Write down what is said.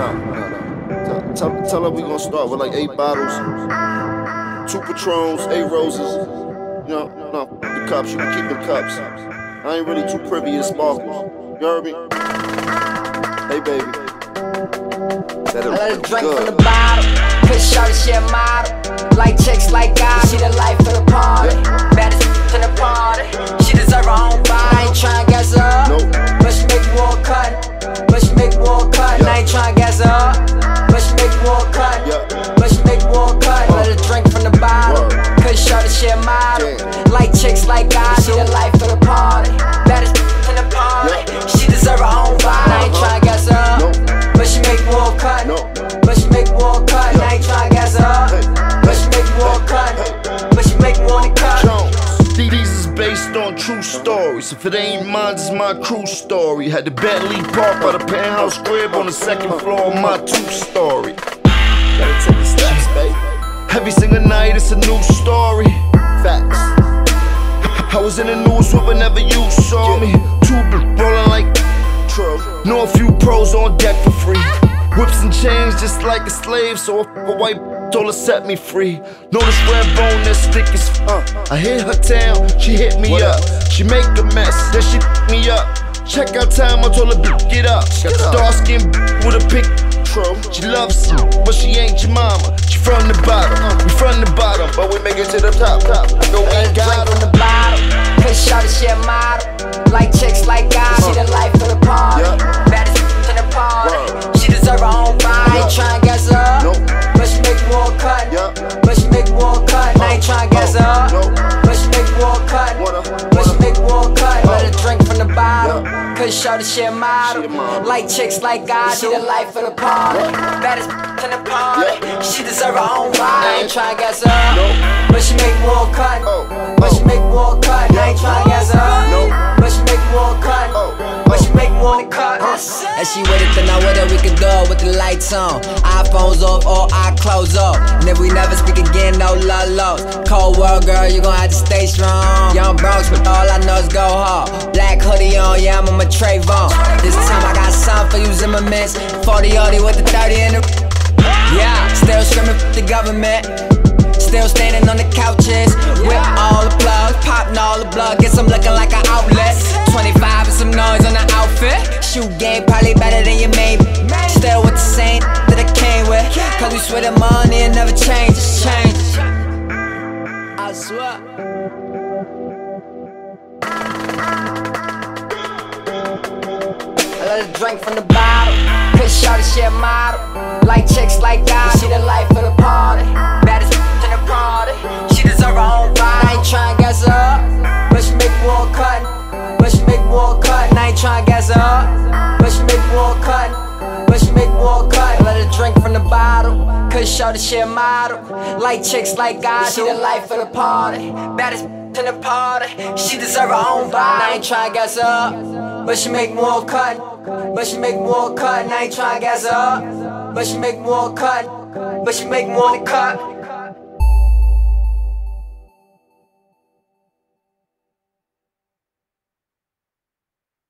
No, no, no. Tell, tell, tell her we gonna start with like eight bottles, two Patrons, eight roses. You know, no, the cups, you can keep the cups. I ain't really too privy in sparkles. You heard me? Hey, baby. That I let her drink good. from the bottle. Cause shorty she a model. Like chicks like God, she the life of the party. Yeah. Like God, she the life of the party. Baddest in the party. She deserve her own body. I ain't tryna guess up. But she make more cut. But she make more cut. I ain't tryna guess up. But she make more cut. But she make more cut. Jones. These is based on true stories. If it ain't mine, it's my crew story. Had the Bentley park by the penthouse crib on the second floor of my two story. Gotta take the steps, babe. Every single night, it's a new story. I was in the news whenever you saw me. Two rolling like True. Know a few pros on deck for free. Whips and chains just like a slave, so a white told her set me free. Know this red bone that stick is uh. I hit her town, she hit me up. She make a mess, then she me up. Check out time, I told her get up. Got star skin with a pink True. She loves you, but she ain't your mama. She from the bottom, we from the bottom, but we make it to the top. top. Go we got from the bottom. Cause shawty she a model. Like chicks like God, she the life of the party. Yeah. Baddest in the party. Word. She deserve her own body. Yeah. Tryna guess up. Nope. But she make more cut. Yeah. But she make more cut. Uh, I ain't tryna guess uh, up. Nope. But she make more cut. Wanna, but she make more cut. Uh, Let her drink from the bottle. Yeah. Cause shawty she a model. Like chicks like God, she the life of the party. Baddest in the party. Yeah. She deserve her own body. I ain't tryna guess. Nope. But she make more cut. Oh. But she make more cut. I ain't tryna guess. Nope. But she make more cut. Oh. But she make more cut. And she with it, then I with it, we can go with the lights on. iPhones off, all our clothes off. And if we never speak again, no love lost. Cold world, girl, you gon' have to stay strong. Young Bronx, but all I know is go hard. Black hoodie on, yeah, I'm on my Trayvon. This time I got some for you, Zimmermans. 40 40 with the 30 in the. Yeah, still screaming for the government. Still standing on the couches with all the plugs, popping all the blood. Guess I'm looking like an outlet. 25 and some noise on the outfit. Shoot game probably better than your maybe. Still with the same that I came with. Cause we swear the money never changes, changes. I swear. Let her drink from the bottle. Cause shorty she a model. Like chicks like God, she the life of the party. Baddest in the party. She deserve her own body. I ain't tryna guess up. But she make more cut. But she make more cut. And I ain't tryna guess up. But she make more cut. But she make more cut. Let her drink from the bottle. Cause shorty she a model. Like chicks like God, she the life of the party. Baddest in the party. She deserve her own body. I ain't tryna guess up. But she make more cut. But she make more cut. And I ain't tryna guess up. But she make more cut. But she make more cut.